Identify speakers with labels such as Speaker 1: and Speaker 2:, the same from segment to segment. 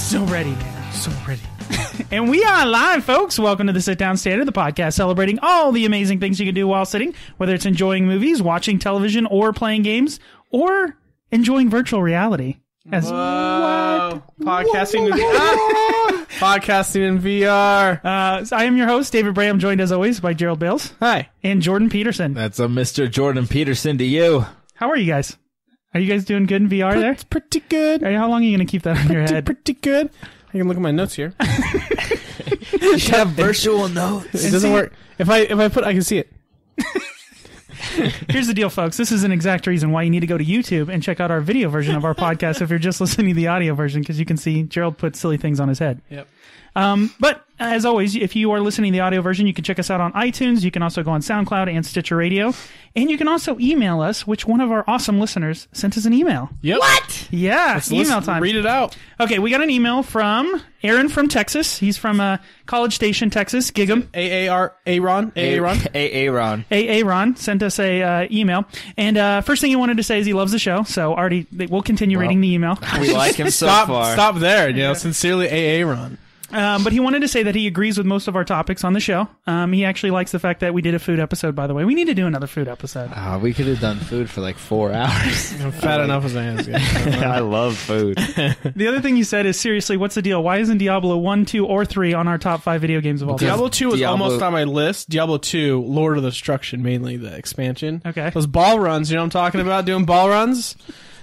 Speaker 1: so ready, man. So ready. and we are live, folks. Welcome to the Sit Down Standard, the podcast celebrating all the amazing things you can do while sitting, whether it's enjoying movies, watching television, or playing games, or enjoying virtual reality. As
Speaker 2: Whoa. Podcasting in! Podcasting in VR.
Speaker 1: uh, so I am your host, David Bray. I'm joined as always by Gerald Bales
Speaker 2: Hi.
Speaker 1: and Jordan Peterson.
Speaker 3: That's a Mr. Jordan Peterson to you.
Speaker 1: How are you guys? Are you guys doing good in VR there?
Speaker 2: It's pretty good.
Speaker 1: How long are you going to keep that on your
Speaker 2: Pretty,
Speaker 1: head?
Speaker 2: pretty good. I can look at my notes here.
Speaker 3: You should have virtual notes.
Speaker 2: It doesn't work. If I if I put I can see it.
Speaker 1: Here's the deal, folks. This is an exact reason why you need to go to YouTube and check out our video version of our podcast if you're just listening to the audio version, because you can see Gerald put silly things on his head.
Speaker 2: Yep.
Speaker 1: Um, but as always, if you are listening to the audio version, you can check us out on iTunes. You can also go on SoundCloud and Stitcher Radio. And you can also email us, which one of our awesome listeners sent us an email.
Speaker 2: Yep. What?
Speaker 1: Yeah, email
Speaker 2: Listen,
Speaker 1: time.
Speaker 2: Read it out.
Speaker 1: Okay, we got an email from Aaron from Texas. He's from uh, College Station, Texas. Gig'em.
Speaker 2: A A R Aaron. Aaron.
Speaker 3: A Aaron.
Speaker 1: A. Ron sent us a uh, email, and uh, first thing he wanted to say is he loves the show. So already, we'll continue reading the email.
Speaker 3: We like him so
Speaker 2: Stop
Speaker 3: far.
Speaker 2: stop there. You know, sincerely A Aaron.
Speaker 1: Um, but he wanted to say that he agrees with most of our topics on the show. Um, he actually likes the fact that we did a food episode. By the way, we need to do another food episode.
Speaker 3: Ah, we could have done food for like four hours.
Speaker 2: I'm fat enough as I am.
Speaker 3: I love food.
Speaker 1: The other thing you said is seriously, what's the deal? Why isn't Diablo one, two, or three on our top five video games of all time?
Speaker 2: Diablo 2 was
Speaker 3: Diablo-
Speaker 2: almost on my list. Diablo 2, Lord of Destruction, mainly the expansion.
Speaker 1: Okay.
Speaker 2: Those ball runs, you know what I'm talking about? Doing ball runs.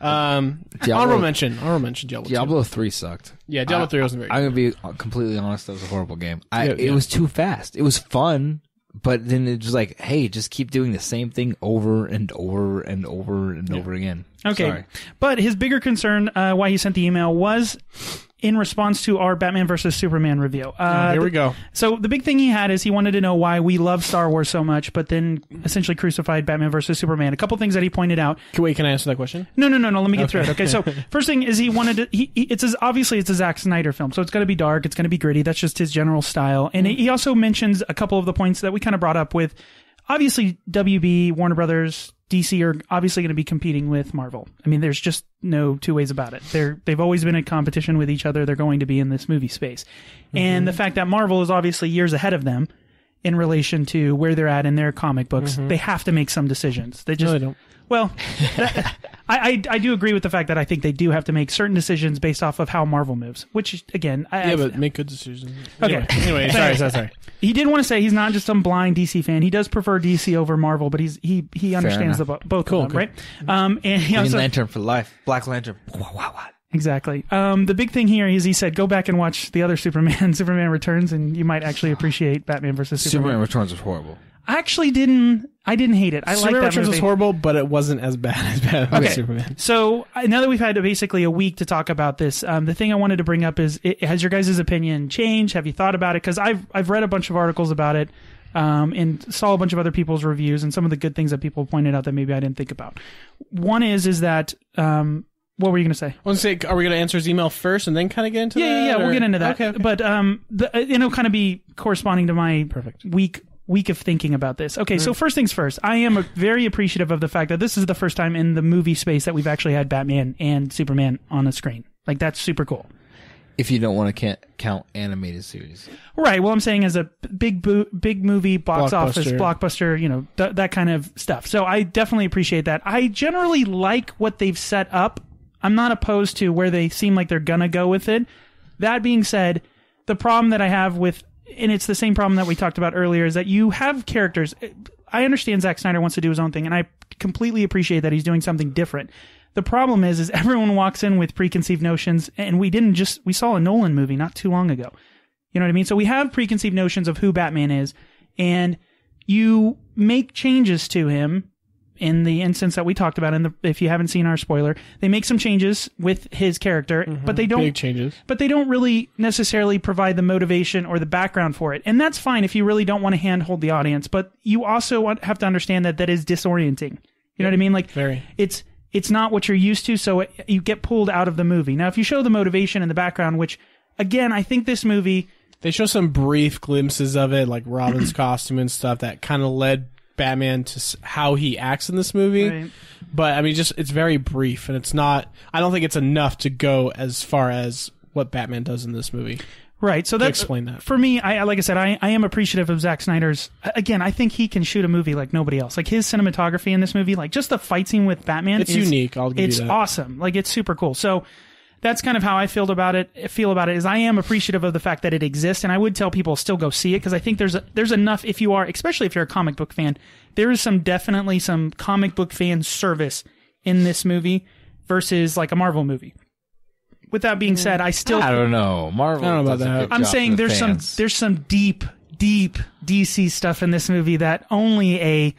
Speaker 2: Um,
Speaker 3: Diablo-
Speaker 2: honorable mention. Honorable mention, Diablo, 2.
Speaker 3: Diablo 3 sucked.
Speaker 2: Yeah, Diablo
Speaker 3: I-
Speaker 2: 3 wasn't very
Speaker 3: I'm going to be completely honest. That was a horrible game. I,
Speaker 2: Yeah,
Speaker 3: It
Speaker 2: yeah.
Speaker 3: was too fast. It was fun, but then it was like, hey, just keep doing the same thing over and over and over and over again.
Speaker 1: Okay,
Speaker 3: Sorry.
Speaker 1: but his bigger concern, uh, why he sent the email, was in response to our Batman versus Superman review. Uh,
Speaker 2: Here we go.
Speaker 1: So the big thing he had is he wanted to know why we love Star Wars so much, but then essentially crucified Batman versus Superman. A couple things that he pointed out.
Speaker 2: Can, wait, can I answer that question?
Speaker 1: No, no, no, no. Let me get through it. Okay, so first thing is he wanted to. He, he it's obviously it's a Zack Snyder film, so it's going to be dark. It's going to be gritty. That's just his general style. And he also mentions a couple of the points that we kind of brought up with. Obviously, WB, Warner Brothers, DC are obviously going to be competing with Marvel. I mean, there's just no two ways about it. They're they've always been in competition with each other. They're going to be in this movie space, and the mm-hmm. fact that Marvel is obviously years ahead of them in relation to where they're at in their comic books, mm-hmm. they have to make some decisions. They just
Speaker 2: No, they don't.
Speaker 1: well, that- I, I I do agree with the fact that I think they do have to make certain decisions based off of how Marvel moves. Which again, I,
Speaker 2: Yeah,
Speaker 1: I-
Speaker 2: but make good decisions.
Speaker 1: Okay.
Speaker 2: Anyway, anyway sorry, sorry, sorry.
Speaker 1: he did want to say he's not just some blind DC fan. He does prefer DC over Marvel, but he's he he understands the bo- both
Speaker 2: Cool,
Speaker 1: of them,
Speaker 2: cool.
Speaker 1: right? Um, and he
Speaker 3: Green
Speaker 1: also
Speaker 3: Lantern for life. Black Lantern. Wow, wow, wow.
Speaker 1: exactly. Um, the big thing here is he said go back and watch the other Superman, Superman Returns, and you might actually appreciate Batman versus Superman.
Speaker 3: Superman Returns was horrible.
Speaker 1: I actually didn't. I didn't hate it. I like
Speaker 2: Superman
Speaker 1: that
Speaker 2: Returns
Speaker 1: movie.
Speaker 2: was horrible, but it wasn't as bad as bad as
Speaker 1: Okay.
Speaker 2: Superman.
Speaker 1: So uh, now that we've had basically a week to talk about this, um, the thing I wanted to bring up is: it, has your guys' opinion changed? Have you thought about it? Because I've I've read a bunch of articles about it, um, and saw a bunch of other people's reviews and some of the good things that people pointed out that maybe I didn't think about. One is is that um, what were you going to say?
Speaker 2: I want to say, are we going to answer his email first and then kind of get into
Speaker 1: Yeah,
Speaker 2: that?
Speaker 1: yeah, yeah. We'll get into that.
Speaker 2: Okay, okay.
Speaker 1: But um, the, uh, it'll kind of be corresponding to my
Speaker 2: Perfect.
Speaker 1: week week of thinking about this. Okay, so mm. first things first, I am very appreciative of the fact that this is the first time in the movie space that we've actually had Batman and Superman on a screen. Like that's super cool.
Speaker 3: If you don't want to count animated series.
Speaker 1: Right. Well, I'm saying as a big big movie box office
Speaker 2: Blockbuster.
Speaker 1: blockbuster, you know, th- that kind of stuff. So I definitely appreciate that. I generally like what they've set up. I'm not opposed to where they seem like they're gonna go with it. That being said, the problem that I have with and it's the same problem that we talked about earlier is that you have characters. I understand Zack Snyder wants to do his own thing, and I completely appreciate that he's doing something different. The problem is, is everyone walks in with preconceived notions, and we didn't just we saw a Nolan movie not too long ago. You know what I mean? So we have preconceived notions of who Batman is, and you make changes to him. In the instance that we talked about, in the if you haven't seen our spoiler, they make some changes with his character, mm-hmm. but they don't
Speaker 2: Big changes.
Speaker 1: but they don't really necessarily provide the motivation or the background for it. And that's fine if you really don't want to handhold the audience, but you also want, have to understand that that is disorienting. You know what I mean? Like
Speaker 2: Very.
Speaker 1: it's it's not what you're used to, so it, you get pulled out of the movie. Now, if you show the motivation and the background, which again, I think this movie
Speaker 2: They show some brief glimpses of it, like Robin's costume and stuff, that kind of led Batman to how he acts in this movie.
Speaker 1: Right.
Speaker 2: But I mean, just it's very brief, and it's not. I don't think it's enough to go as far as what Batman does in this movie.
Speaker 1: Right. So that's
Speaker 2: explain that.
Speaker 1: for me. I like I said, I, I am appreciative of Zack Snyder's. Again, I think he can shoot a movie like nobody else. Like his cinematography in this movie, like just the fight scene with Batman,
Speaker 2: It's
Speaker 1: is-
Speaker 2: unique, I'll give you
Speaker 1: it's
Speaker 2: that.
Speaker 1: awesome. Like it's super cool. So that's kind of how I feel about it. Feel about it is I am appreciative of the fact that it exists, and I would tell people still go see it because I think there's a, there's enough. If you are, especially if you're a comic book fan, there is some definitely some comic book fan service in this movie versus like a Marvel movie. With that being said, I still
Speaker 3: I don't know. Marvel.
Speaker 2: I don't know about that.
Speaker 1: I'm saying
Speaker 3: for the
Speaker 1: there's
Speaker 3: fans.
Speaker 1: some there's some deep deep DC stuff in this movie that only a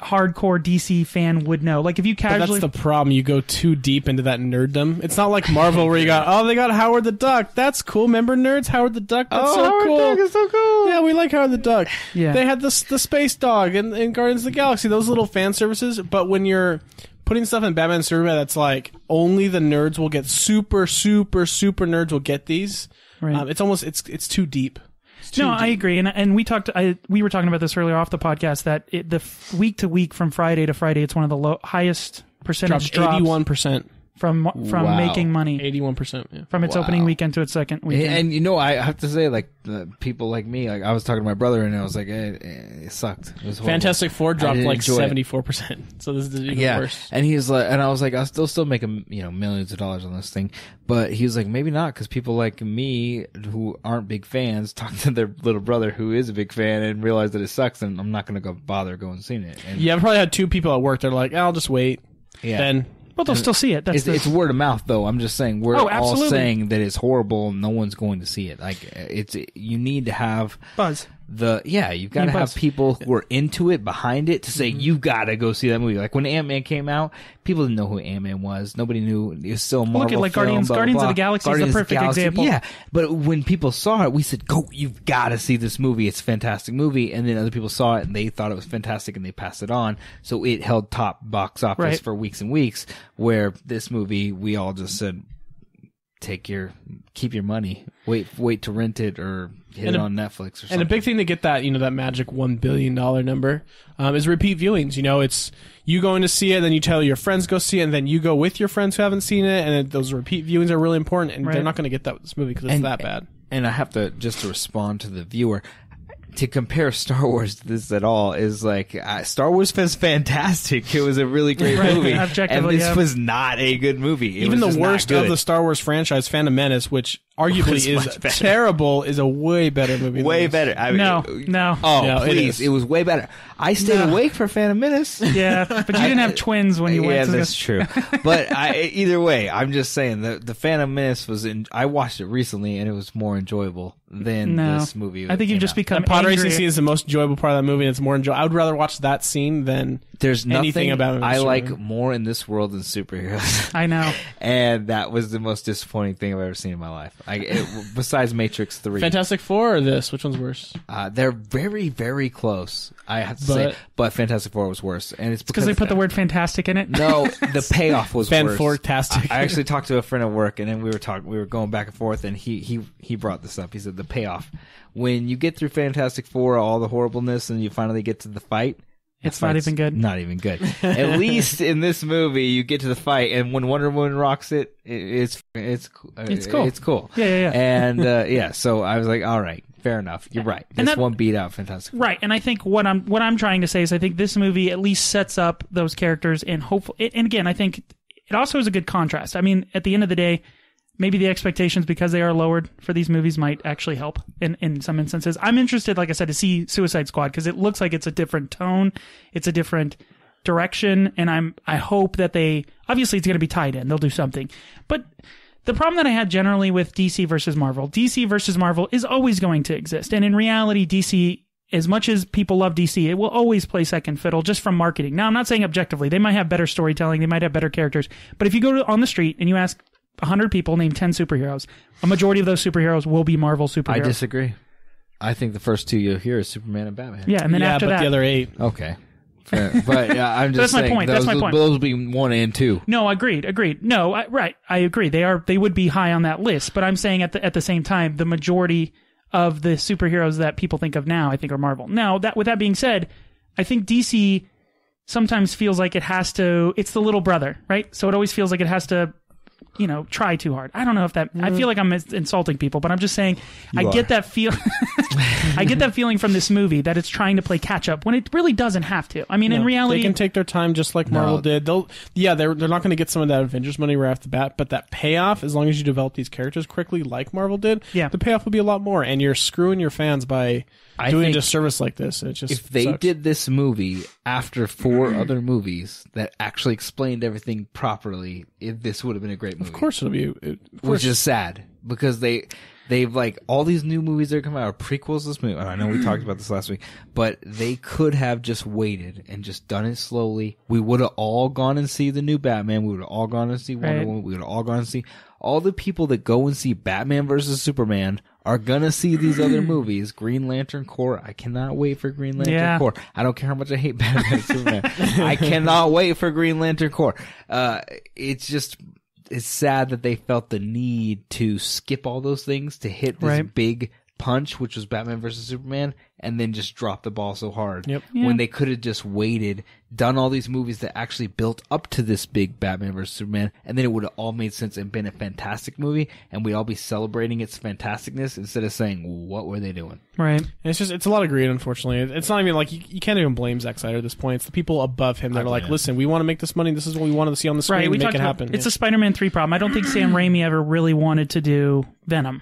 Speaker 1: hardcore DC fan would know. Like if you
Speaker 2: But
Speaker 1: casually
Speaker 2: that's the problem. You go too deep into that nerddom. It's not like Marvel where you got, oh, they got Howard the Duck. That's cool. Remember nerds? Howard the Duck. That's so
Speaker 3: Oh, Howard
Speaker 2: cool.
Speaker 3: Duck is so cool.
Speaker 2: Yeah, we like Howard the Duck.
Speaker 1: Yeah.
Speaker 2: They had this the space dog in, in Guardians of the Galaxy. Those little fan services. But when you're putting stuff in Batman and Superman, that's like only the nerds will get. Super, super, super nerds will get these.
Speaker 1: Right.
Speaker 2: Um, it's almost it's it's too deep.
Speaker 1: No, I agree, and and we talked. I we were talking about this earlier off the podcast that it, the f- week to week from Friday to Friday, it's one of the low, highest percentage drops
Speaker 2: eighty one percent.
Speaker 1: From from
Speaker 3: Wow.
Speaker 1: making money
Speaker 2: Eighty one percent. Yeah.
Speaker 1: from its
Speaker 3: Wow.
Speaker 1: opening weekend to its second
Speaker 3: And,
Speaker 1: weekend.
Speaker 3: and, you know, I have to say, like the people like me, like I was talking to my brother, and I was like, eh, eh, it sucked. It was horrible.
Speaker 2: Fantastic Four dropped
Speaker 3: didn't
Speaker 2: like
Speaker 3: enjoy it.
Speaker 2: seventy four percent. So this is even
Speaker 3: yeah,
Speaker 2: worse.
Speaker 3: and he's like, and I was like, I'll still still make a you know millions of dollars on this thing, but he was like, maybe not, because people like me who aren't big fans talk to their little brother who is a big fan and realize that it sucks, and I'm not gonna go bother going seeing it. And
Speaker 2: Yeah, I probably had two people at work. They're like, I'll just wait.
Speaker 3: yeah.
Speaker 2: Then
Speaker 1: well, they'll still see it. That's
Speaker 3: it's,
Speaker 1: the,
Speaker 3: it's word of mouth though. I'm just saying we're
Speaker 1: Oh,
Speaker 3: all saying that it's horrible. No one's going to see it. Like it's you need to have
Speaker 1: buzz.
Speaker 3: The yeah you've got to have people who are into it behind it to say
Speaker 1: Mm-hmm.
Speaker 3: you got to go see that movie. Like when Ant Man came out, people didn't know who Ant Man was. Nobody knew it was still a Marvel.
Speaker 1: Look at, like,
Speaker 3: film,
Speaker 1: Guardians-
Speaker 3: blah, blah,
Speaker 1: Guardians of the Galaxy is the
Speaker 3: Guardians
Speaker 1: perfect example.
Speaker 3: Yeah, but when people saw it, we said, "Go! You've got to see this movie. It's a fantastic movie." And then other people saw it and they thought it was fantastic and they passed it on. So it held top box office
Speaker 1: Right.
Speaker 3: for weeks and weeks. Where this movie, we all just said, "Take your, keep your money. Wait, wait to rent it or hit
Speaker 2: And
Speaker 3: it
Speaker 2: a-
Speaker 3: on Netflix or something."
Speaker 2: And a big thing to get that, you know, that magic one billion dollar number, um, is repeat viewings. You know, it's you going to see it, then you tell your friends go see it, and then you go with your friends who haven't seen it, and it, those repeat viewings are really important. And
Speaker 1: Right.
Speaker 2: they're not going to get that with this movie because it's
Speaker 3: And-
Speaker 2: that bad.
Speaker 3: and I have to just to respond to the viewer. To compare Star Wars to this at all is like uh, Star Wars was fantastic. It was a really great
Speaker 1: Right.
Speaker 3: movie, and this
Speaker 1: yeah.
Speaker 3: was not a good movie. It
Speaker 2: Even
Speaker 3: was
Speaker 2: the worst of the Star Wars franchise, Phantom Menace, which arguably is terrible, is a way better movie.
Speaker 3: way
Speaker 2: this.
Speaker 3: better. I mean,
Speaker 1: No, no.
Speaker 3: Oh,
Speaker 2: Yeah, it
Speaker 3: please!
Speaker 2: is.
Speaker 3: It, was way better. I stayed
Speaker 1: No.
Speaker 3: awake for Phantom Menace.
Speaker 1: Yeah, but you didn't have twins when you
Speaker 3: yeah,
Speaker 1: went to
Speaker 3: that's
Speaker 1: this.
Speaker 3: true. But I, either way, I'm just saying the the Phantom Menace was. In, I watched it recently, and it was more enjoyable than
Speaker 1: No,
Speaker 3: this movie.
Speaker 1: I think you've just
Speaker 3: out.
Speaker 1: become
Speaker 2: That pod
Speaker 1: angry.
Speaker 2: racing scene is the most enjoyable part of that movie, and it's more enjoyable. I would rather watch that scene than
Speaker 3: There's nothing
Speaker 2: anything about it
Speaker 3: I like
Speaker 2: true.
Speaker 3: more in this world than superheroes.
Speaker 1: I know.
Speaker 3: and that was the most disappointing thing I've ever seen in my life. I, it, besides Matrix Three,
Speaker 2: Fantastic Four or this. Which one's worse?
Speaker 3: uh, they're very, very close. I have to say,
Speaker 2: But-
Speaker 3: but Fantastic Four was worse, and it's
Speaker 1: Because they put the word fantastic in it.
Speaker 3: No, the payoff was
Speaker 2: Fan
Speaker 3: worse.
Speaker 2: Fortastic.
Speaker 3: I actually talked to a friend at work, and then we were talking. We were going back and forth, and he he he brought this up. He said the payoff when you get through Fantastic Four, all the horribleness, and you finally get to the fight.
Speaker 1: It's not even good.
Speaker 3: Not even good. At least in this movie, you get to the fight, and when Wonder Woman rocks it, it it's it's uh,
Speaker 1: It's cool.
Speaker 3: It's cool.
Speaker 1: Yeah, yeah, yeah.
Speaker 3: And uh, yeah, so I was like, all right, fair enough. You're right.
Speaker 1: And
Speaker 3: This
Speaker 1: that-
Speaker 3: one beat out Fantastic.
Speaker 1: Right, and I think what I'm what I'm trying to say is I think this movie at least sets up those characters and hopefully and again I think it also is a good contrast. I mean, at the end of the day, maybe the expectations because they are lowered for these movies might actually help in in some instances. I'm interested, like I said, to see Suicide Squad because it looks like it's a different tone, it's a different direction, and I'm I hope that they obviously it's going to be tied in. They'll do something, but. The problem that I had generally with DC versus Marvel, DC versus Marvel is always going to exist. And in reality, DC as much as people love DC, it will always play second fiddle just from marketing. Now, I'm not saying objectively. They might have better storytelling, they might have better characters. But if you go to, on the street and you ask 100 people, name 10 superheroes, a majority of those superheroes will be Marvel superheroes.
Speaker 3: I disagree. I think the first two you'll hear is Superman and Batman.
Speaker 1: Yeah, and then
Speaker 2: yeah,
Speaker 1: after
Speaker 2: but
Speaker 1: that.
Speaker 2: the other eight.
Speaker 3: Okay. Fair. But yeah, I'm just
Speaker 1: That's my
Speaker 3: saying
Speaker 1: point.
Speaker 3: Those,
Speaker 1: That's my point.
Speaker 3: Those will be one and two.
Speaker 1: no, agreed, agreed. No, I, right, I agree. They are they would be high on that list, but I'm saying at the at the same time, the majority of the superheroes that people think of now, I think, are Marvel. Now, that with that being said, I think DC sometimes feels like it has to. It's the little brother, right? So it always feels like it has to you know, try too hard. I don't know if that. I feel mm. like I'm insulting people, but I'm just saying I
Speaker 3: You
Speaker 1: get that feel. I get that feeling from this movie that it's trying to play catch up when it really doesn't have to. I mean, in reality,
Speaker 2: they can take their time just like Marvel
Speaker 3: No.
Speaker 2: did. They'll yeah, they're they're not going to get some of that Avengers money right off the bat, but that payoff, as long as you develop these characters quickly, like Marvel did,
Speaker 1: Yeah.
Speaker 2: the payoff will be a lot more. And you're screwing your fans by
Speaker 3: I
Speaker 2: doing a
Speaker 3: think
Speaker 2: disservice like this. It just
Speaker 3: if they
Speaker 2: sucks.
Speaker 3: did this movie after four other movies that actually explained everything properly, it, this would have been a great movie.
Speaker 2: Of course it'll be. It,
Speaker 3: which is sad because they they've like all these new movies that are coming out are prequels to this movie. I know we talked about this last week, but they could have just waited and just done it slowly. We would have all gone and see the new Batman. We would have all gone and see Wonder
Speaker 1: Right.
Speaker 3: Woman. We would have all gone and see all the people that go and see Batman versus Superman are gonna see these other movies. Green Lantern Corps. I cannot wait for Green Lantern
Speaker 1: Yeah.
Speaker 3: Corps. I don't care how much I hate Batman Superman. I cannot wait for Green Lantern Corps. Uh, it's just it's sad that they felt the need to skip all those things to hit this
Speaker 1: Right.
Speaker 3: big punch, which was Batman versus Superman, and then just drop the ball so hard.
Speaker 2: Yep.
Speaker 1: Yeah.
Speaker 3: When they could have just waited, done all these movies that actually built up to this big Batman versus Superman, and then it would have all made sense and been a fantastic movie, and we'd all be celebrating its fantasticness instead of saying, "What were they doing?"
Speaker 1: right?
Speaker 2: And it's just it's a lot of greed, unfortunately. It's not even like you, you can't even blame Zack Snyder at this point. It's the people above him that are like, listen, we want to make this money. This is what we wanted to see on the screen.
Speaker 1: Right. We
Speaker 2: make it
Speaker 1: about
Speaker 2: happen.
Speaker 1: it's
Speaker 2: Yeah.
Speaker 1: a Spider-Man three problem. I don't think Sam Raimi ever really wanted to do Venom.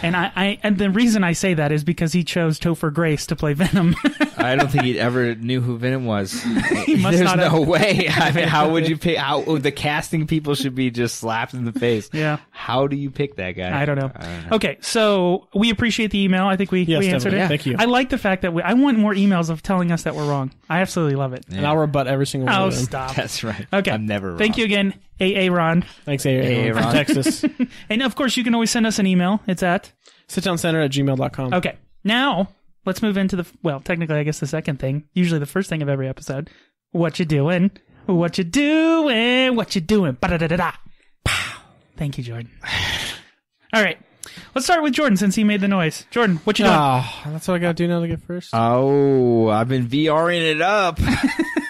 Speaker 1: And I, I and the reason I say that is because he chose Topher Grace to play Venom.
Speaker 3: I don't think he ever knew who Venom was.
Speaker 1: must
Speaker 3: There's
Speaker 1: not
Speaker 3: no
Speaker 1: have.
Speaker 3: way. I mean, how would you pick? How oh, the casting people should be just slapped in the face.
Speaker 1: Yeah.
Speaker 3: How do you pick that guy?
Speaker 1: I don't know. Okay, so we appreciate the email. I think we,
Speaker 2: Yes,
Speaker 1: we answered
Speaker 2: definitely.
Speaker 1: it.
Speaker 2: Thank you.
Speaker 1: I like the fact that we, I want more emails of telling us that we're wrong. I absolutely love it.
Speaker 2: and I'll rebut every single one
Speaker 1: Oh,
Speaker 2: of them.
Speaker 1: stop.
Speaker 3: That's right.
Speaker 1: Okay.
Speaker 3: I'm never. Wrong.
Speaker 1: Thank you again, AA Ron.
Speaker 2: Thanks, Aaron,
Speaker 3: Hey,
Speaker 2: from
Speaker 3: Ron.
Speaker 2: Texas.
Speaker 1: And of course, you can always send us an email. It's at
Speaker 2: Sitdownstandard at gmail.com.
Speaker 1: Okay. Now, let's move into the well, technically I guess the second thing, usually the first thing of every episode. What you doing? What you doing? What you doing? Ba-da-da-da-da. Pow. Thank you, Jordan. All right. Let's start with Jordan since he made the noise. Jordan, what you doing?
Speaker 2: Ah, that's what I got to do now to get first.
Speaker 3: Oh, I've been VRing it up.